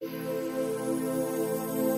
Música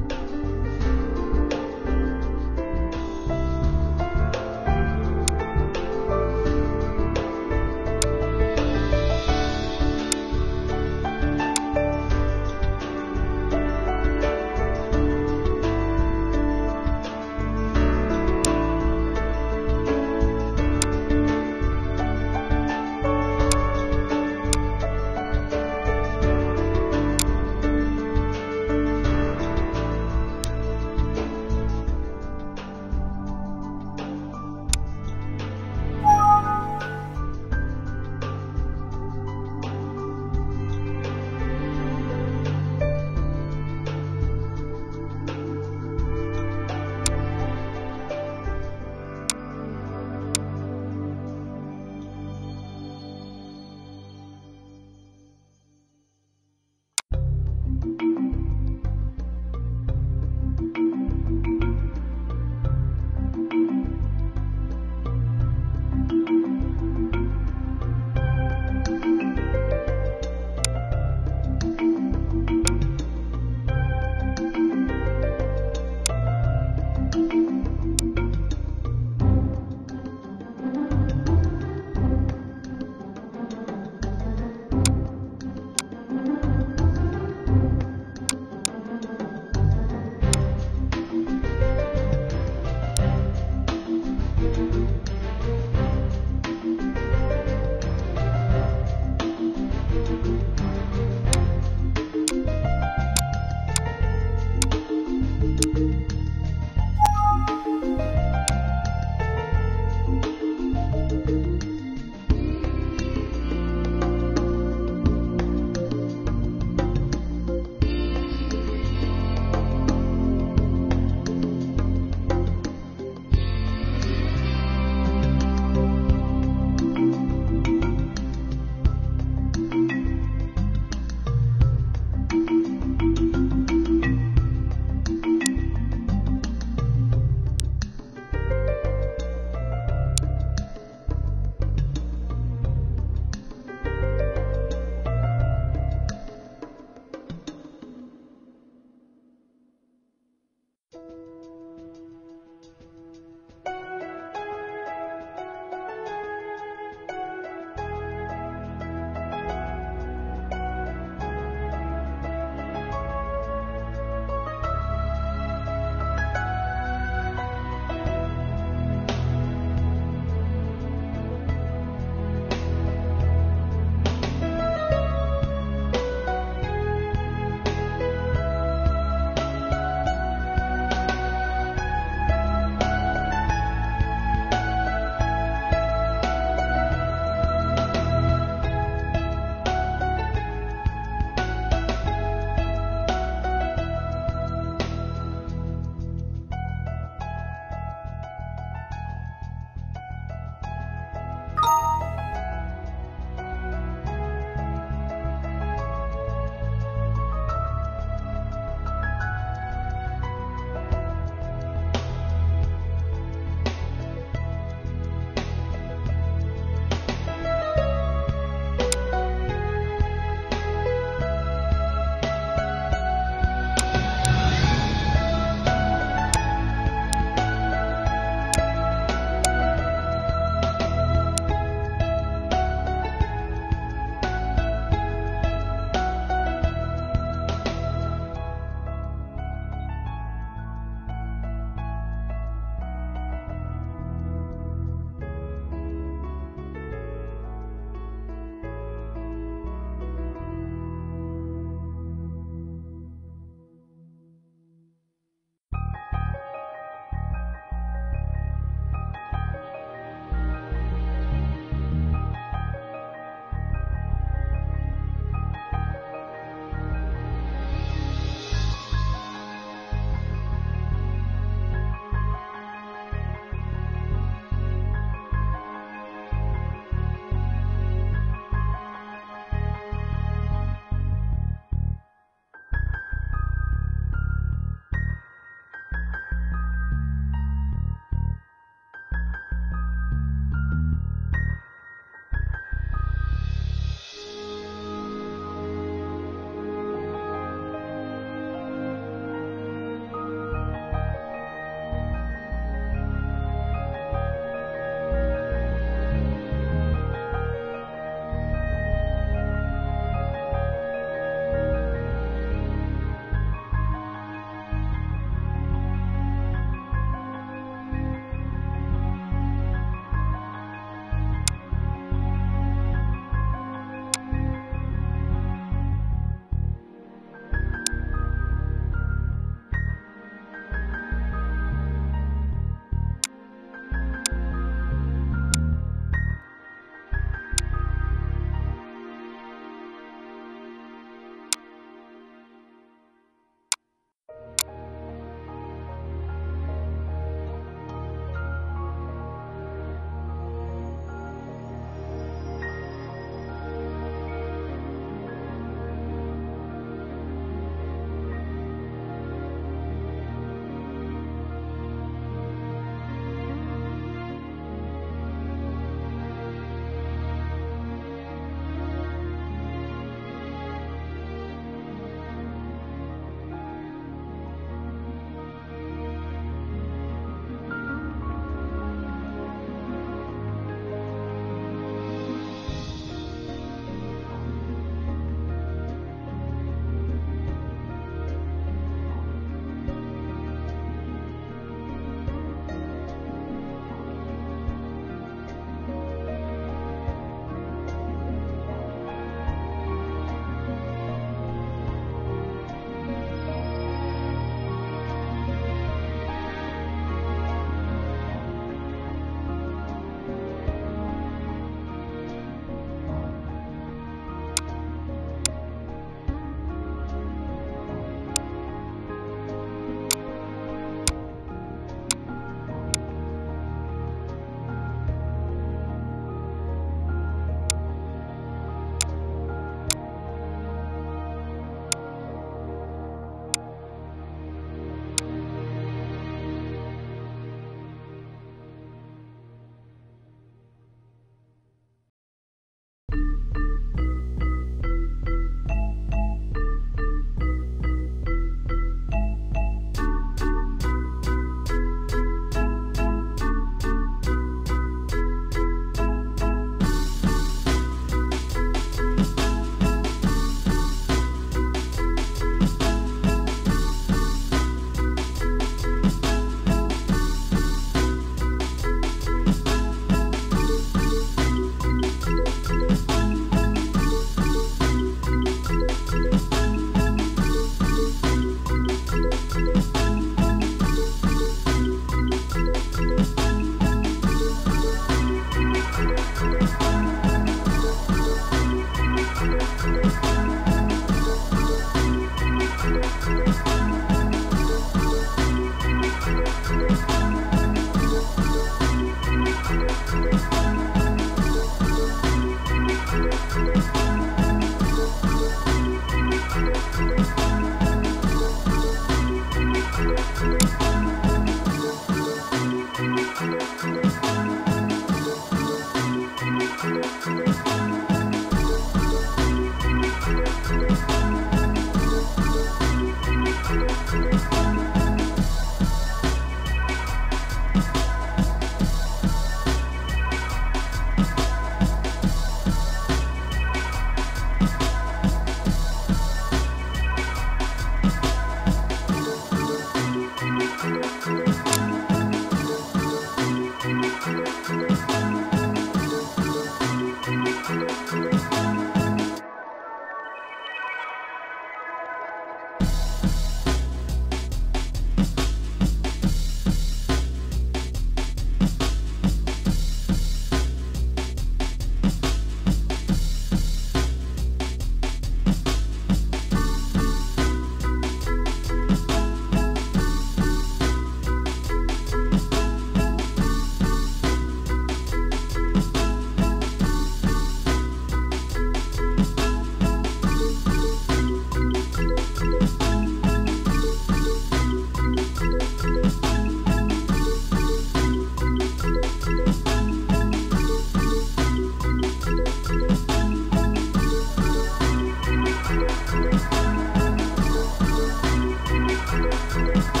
Música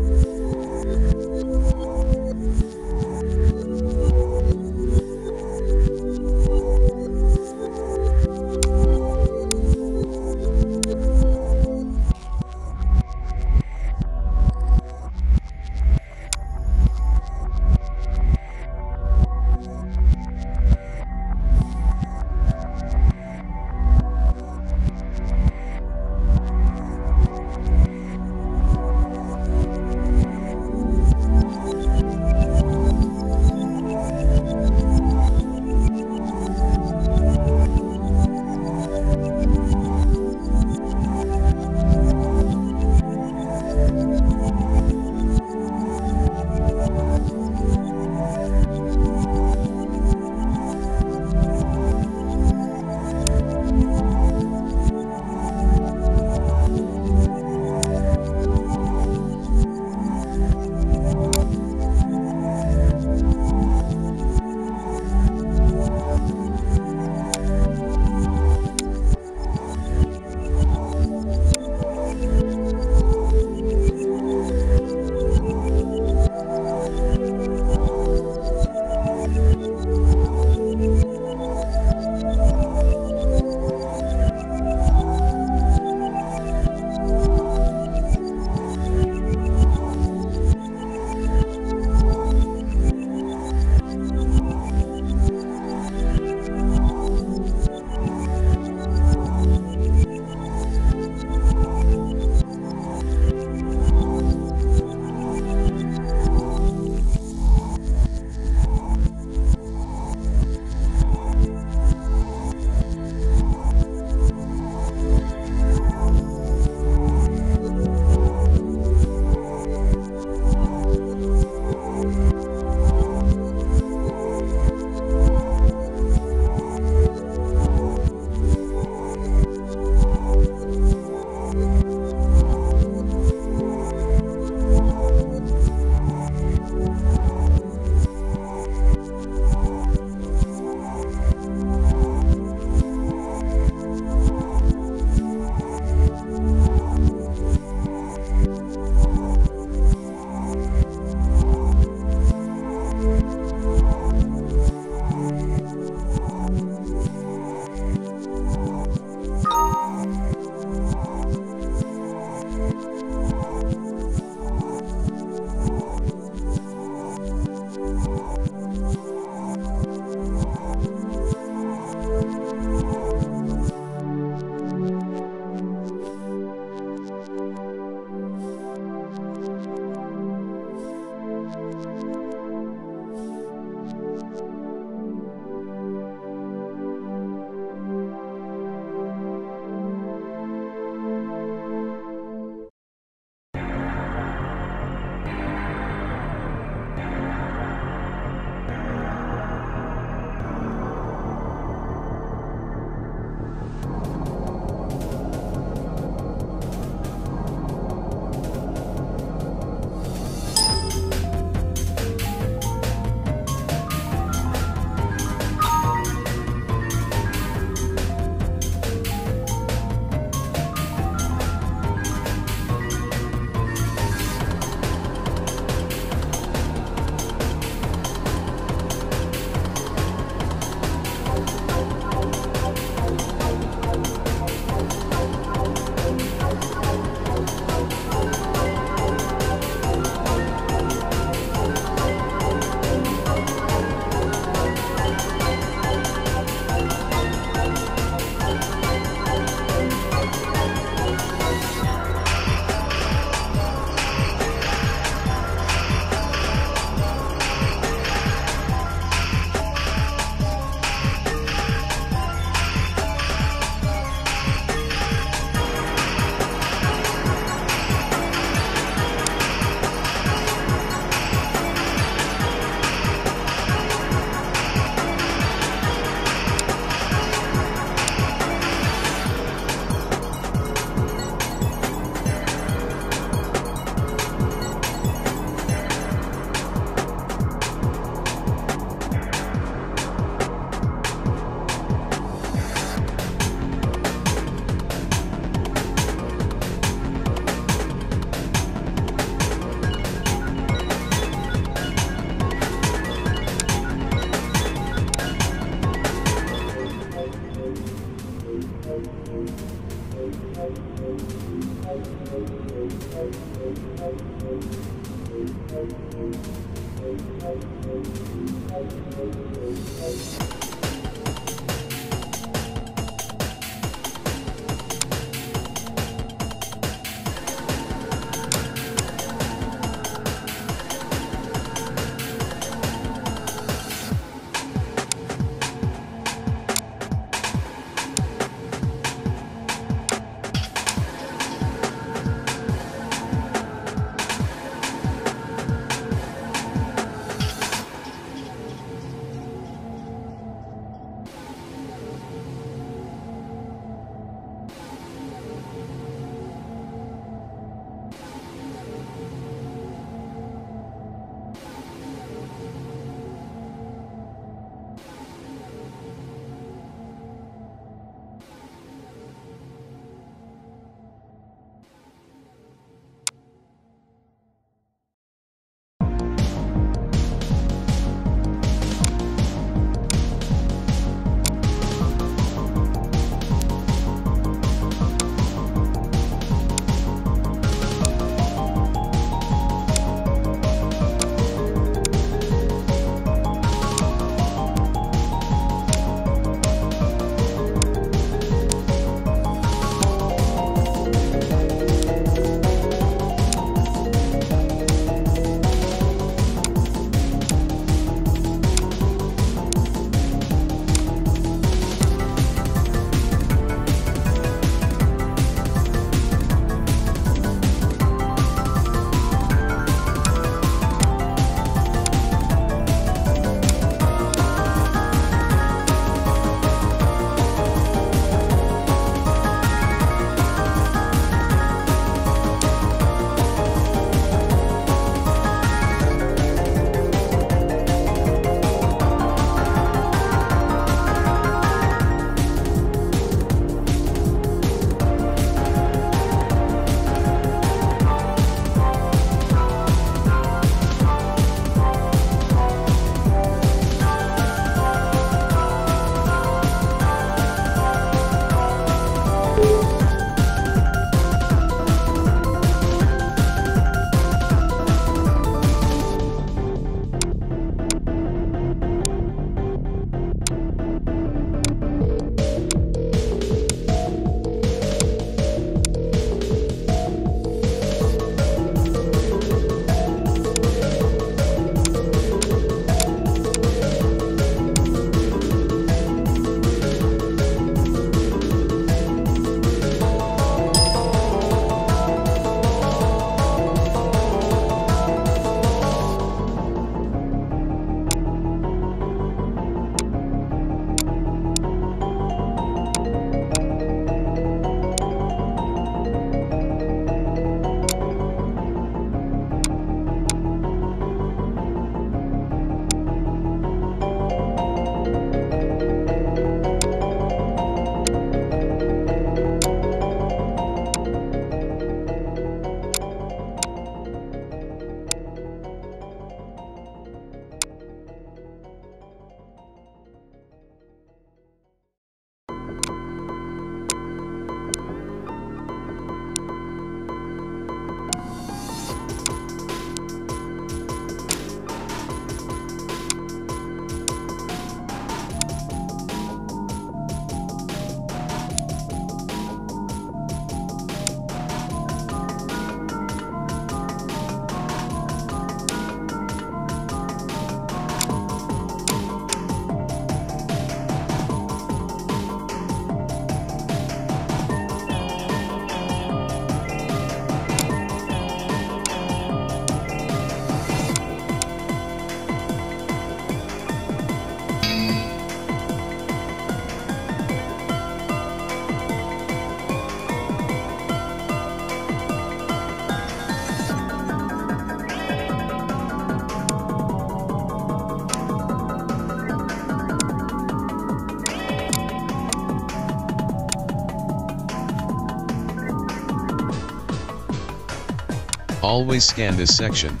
Always scan this section.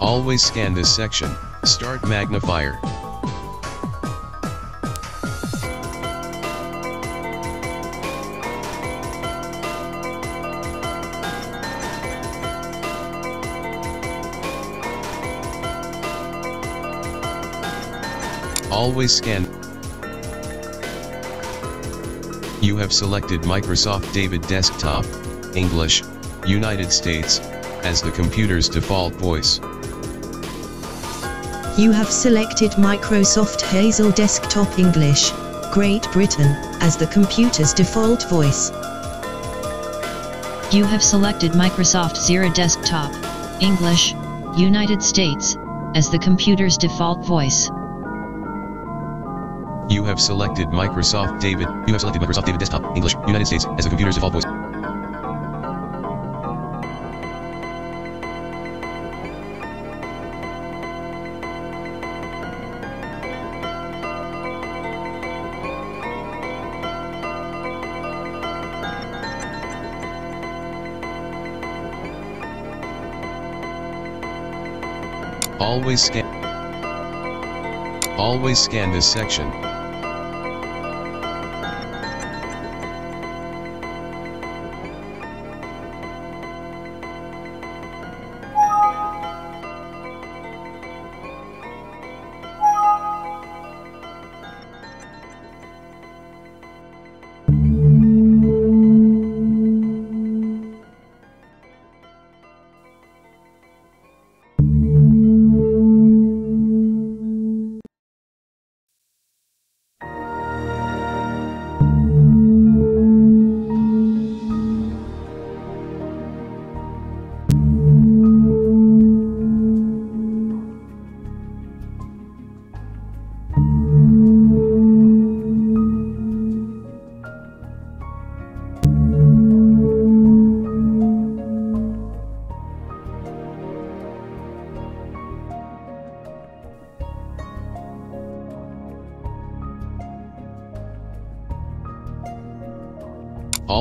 Always scan this section. Start magnifier. Always scan. You have selected Microsoft David Desktop, English, United States, as the computer's default voice. You have selected Microsoft Hazel Desktop English, Great Britain, as the computer's default voice. You have selected Microsoft Zira Desktop, English, United States, as the computer's default voice. You have selected Microsoft David. You have selected Microsoft David Desktop, English, United States, as the computer's default voice. Always scan. Always scan this section.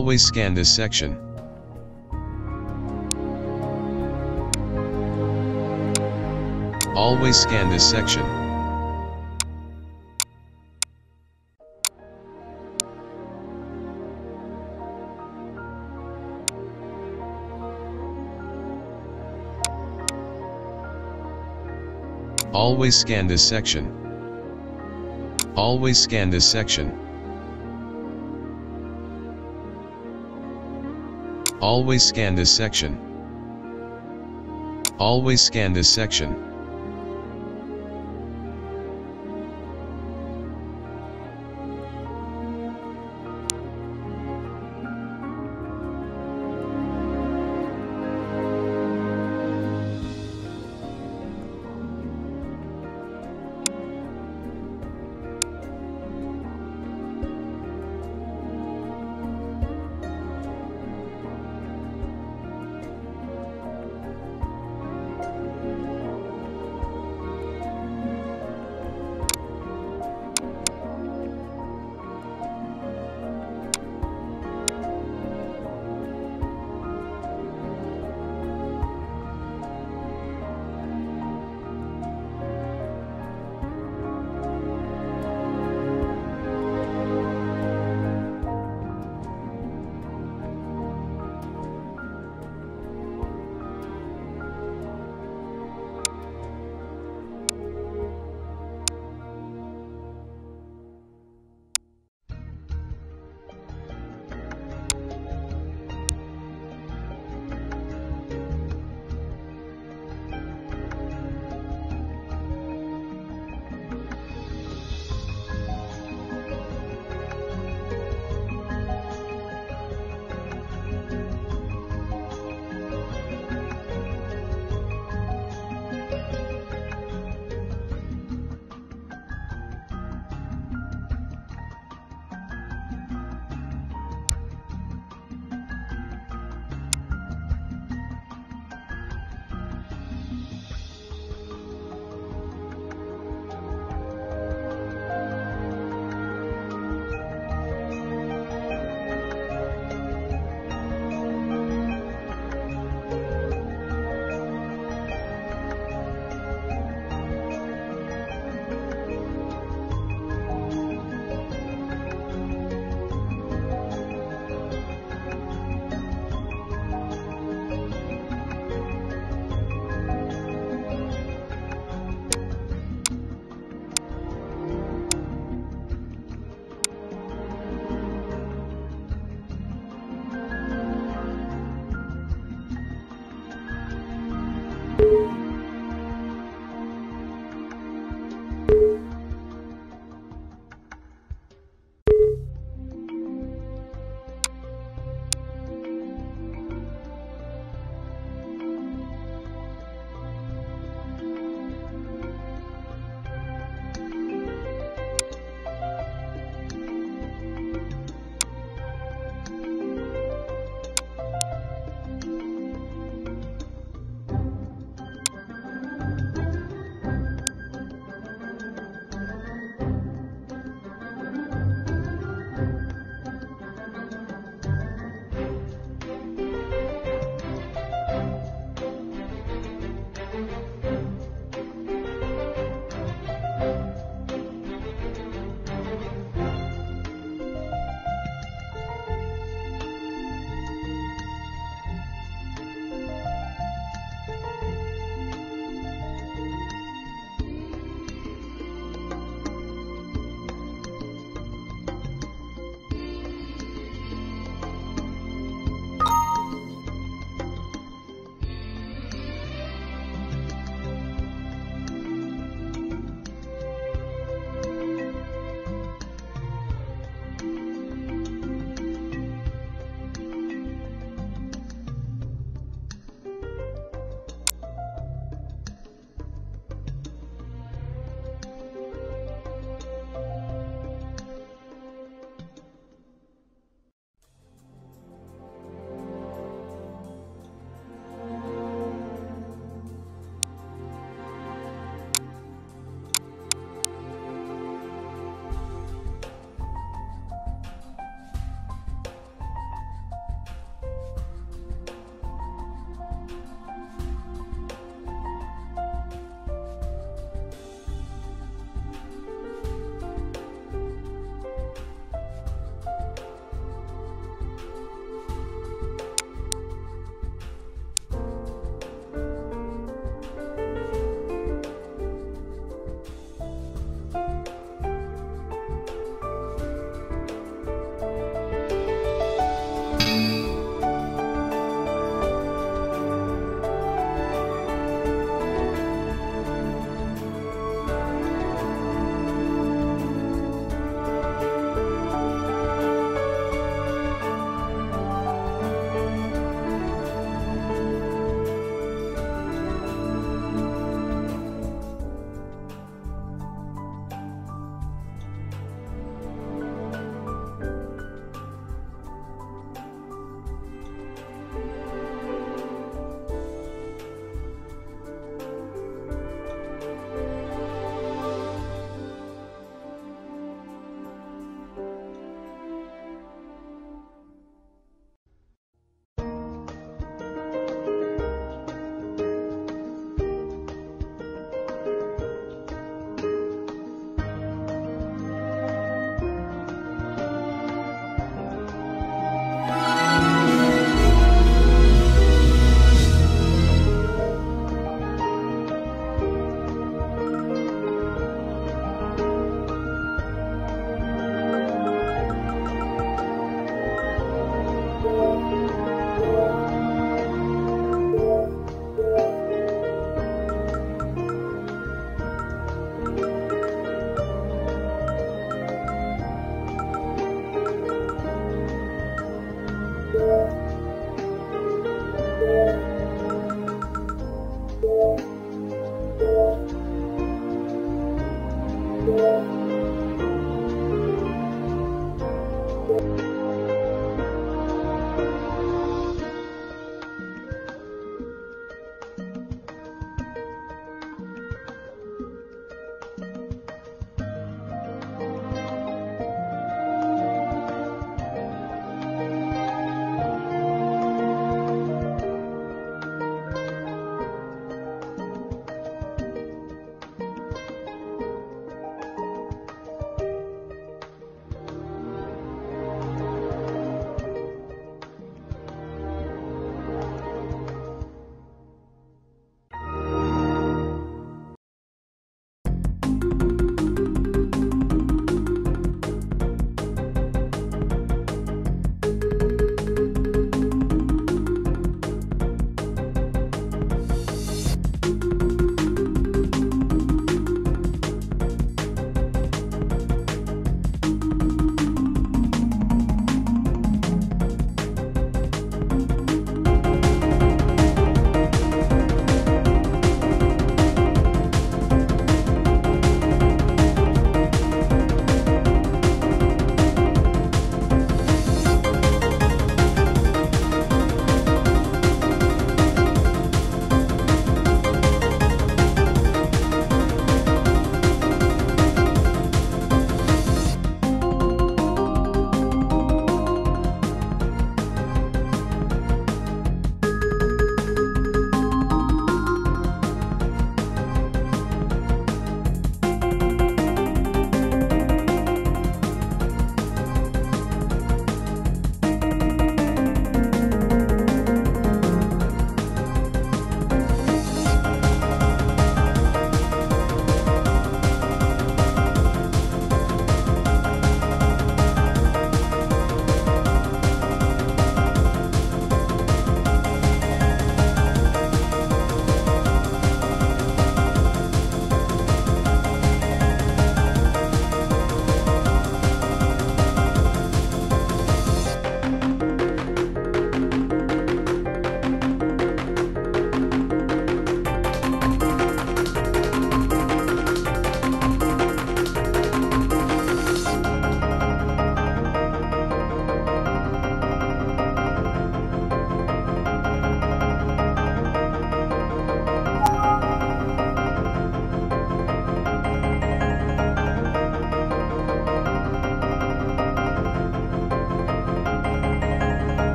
Always scan this section. Always scan this section. Always scan this section. Always scan this section. Always scan this section. Always scan this section.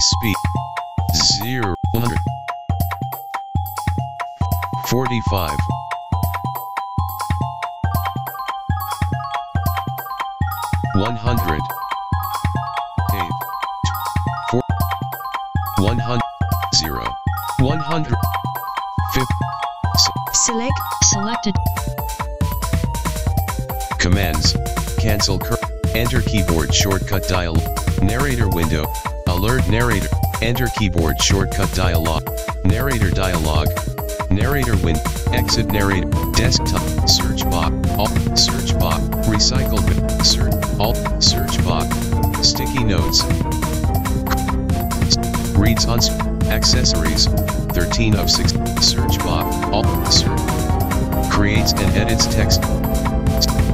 Voice speed. 0. 100. 45. One hundred. Eight. Four. One hundred. Zero. One hundred. Fifty. Select. Selected. Commands. Cancel. Enter keyboard shortcut dialog. Narrator. Enter keyboard shortcut dialog. Narrator dialog. Narrator win. Exit narrator. Desktop. Search box. Alt. Search box. Recycle bin. Search. Alt. Search box. Sticky notes. Reads on. Accessories. 13 of 6. Search box. Alt. Search. Creates and edits text.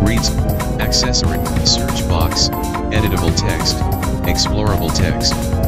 Reads. Accessory. Search box. Editable text. Explorable text.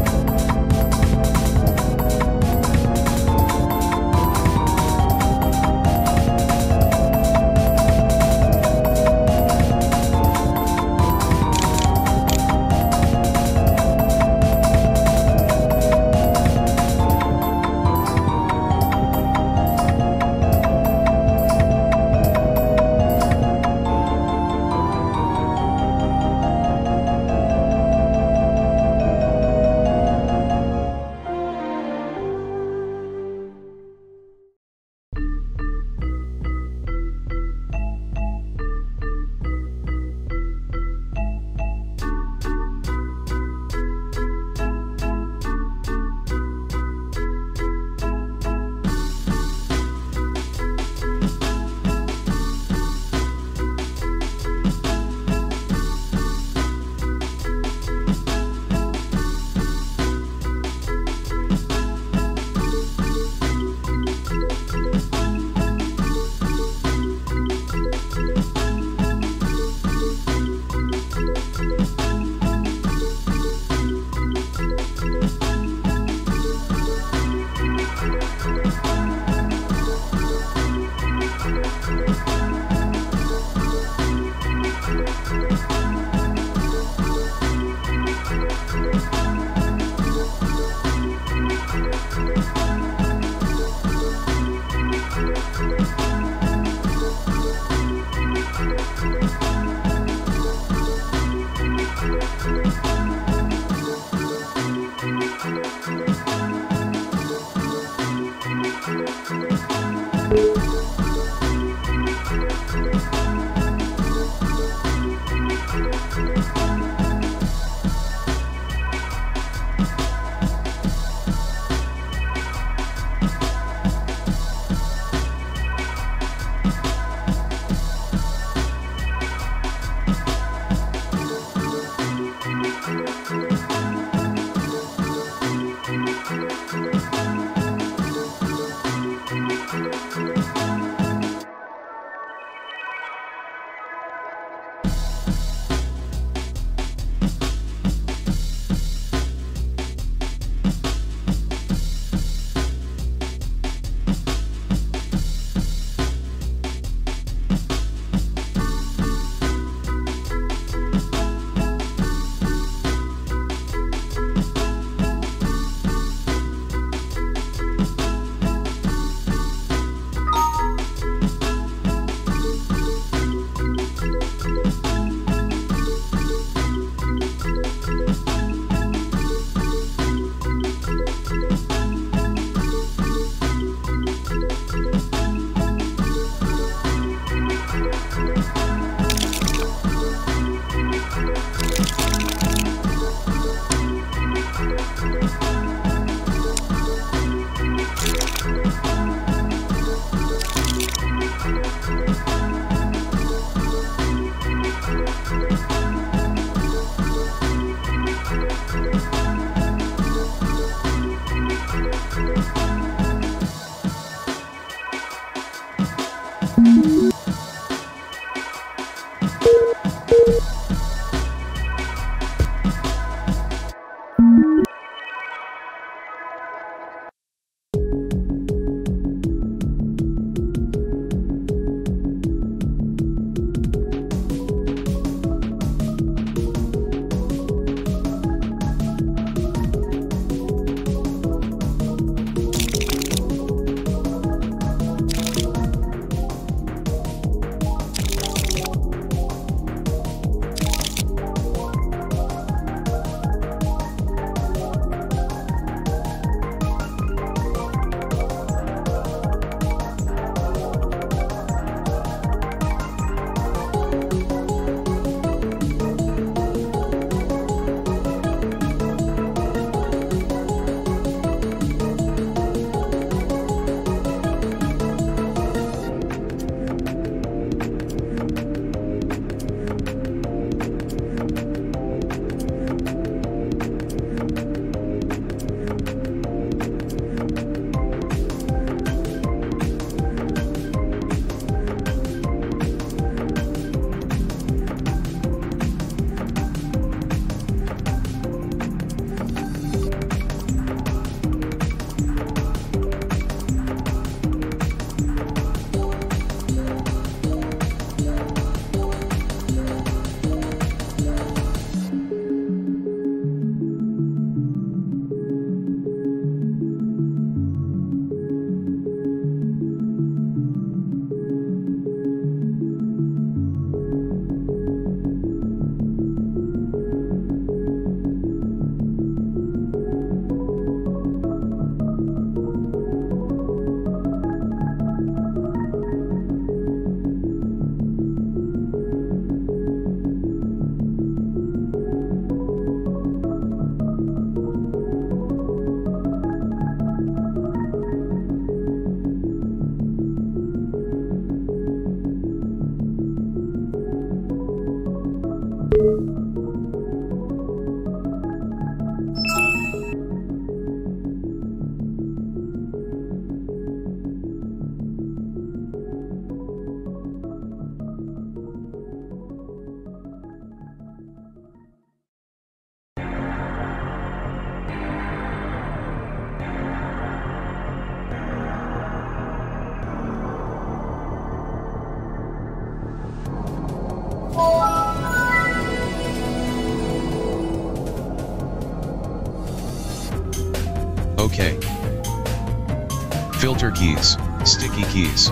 Filter keys, sticky keys.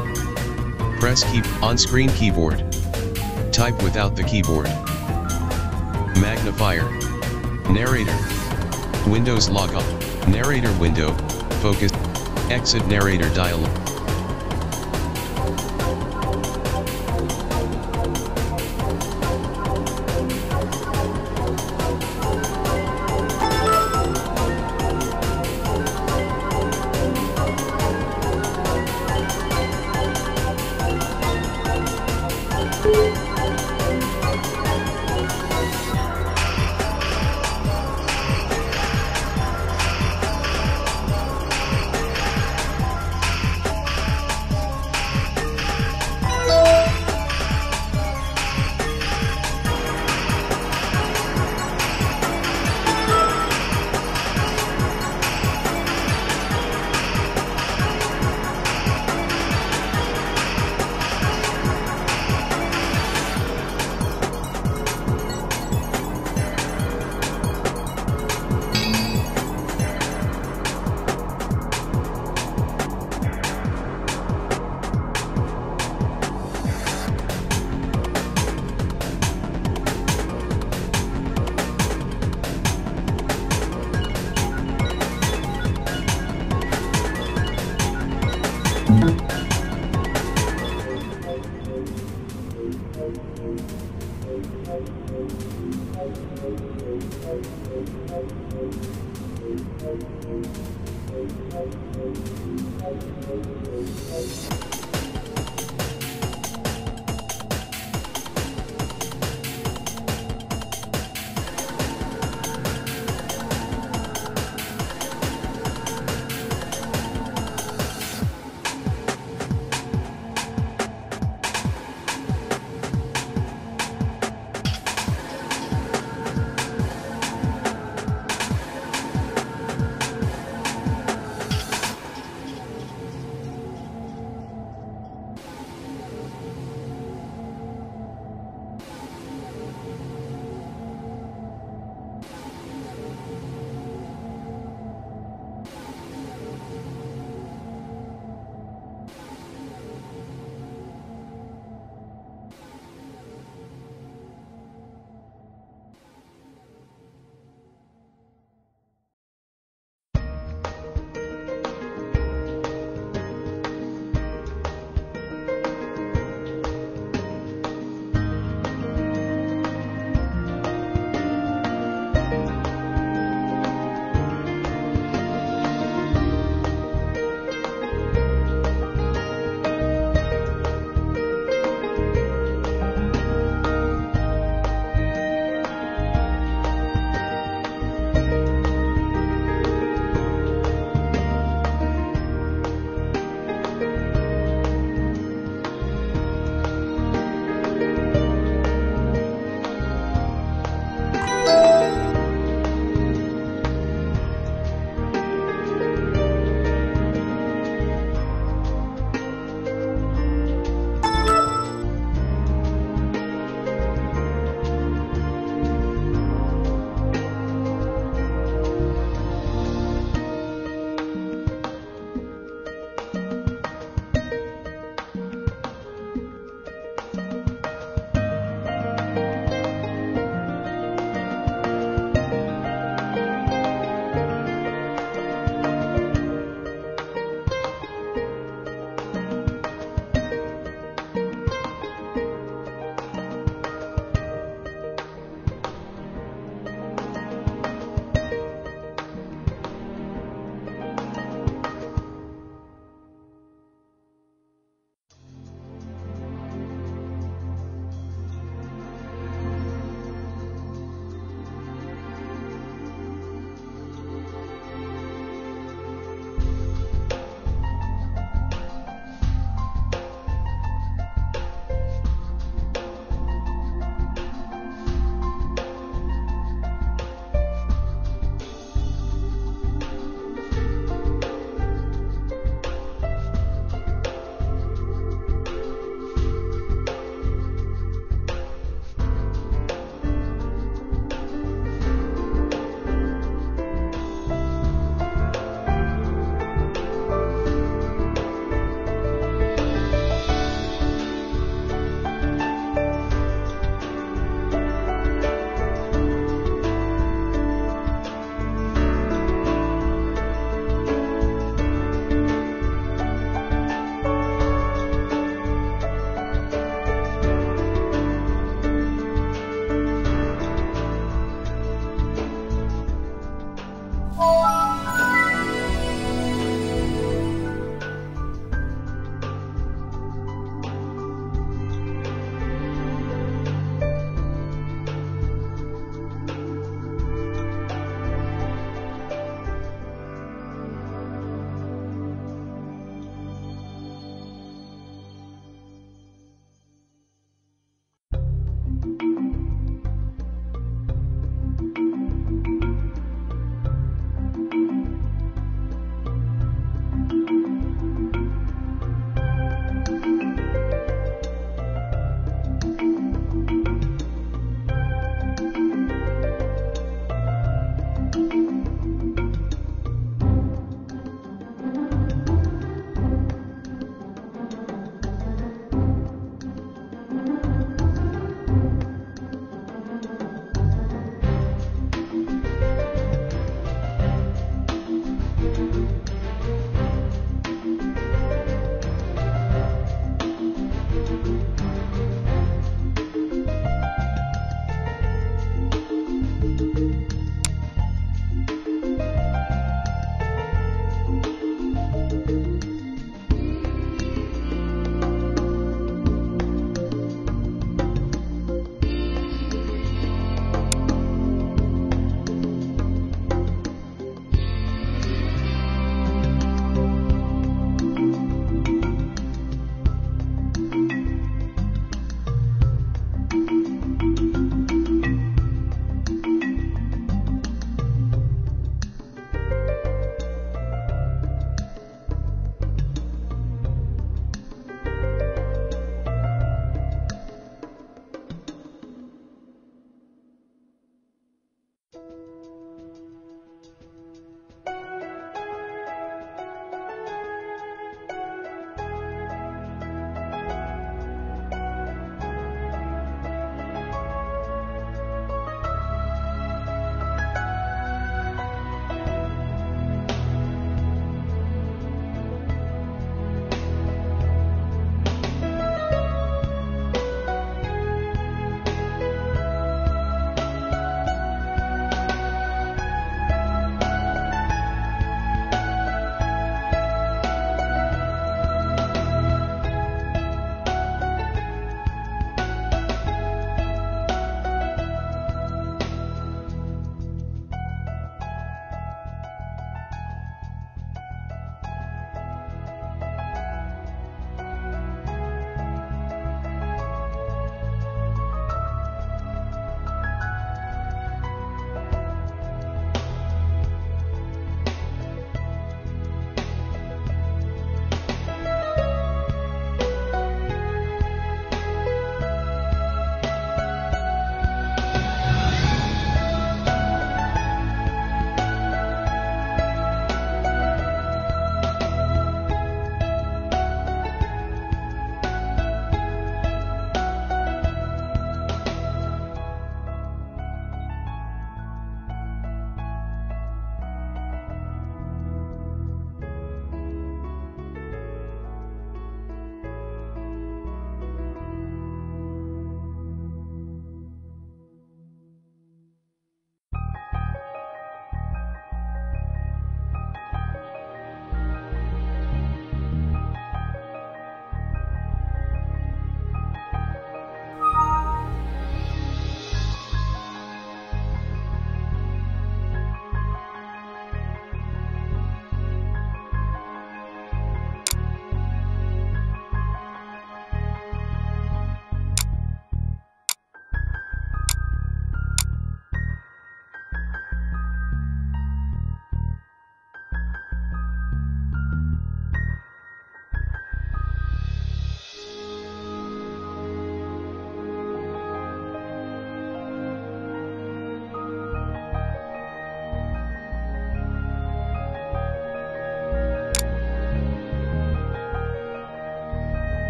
Press keep on-screen keyboard. Type without the keyboard. Magnifier. Narrator. Windows logout. Narrator window, focus. Exit narrator dialog.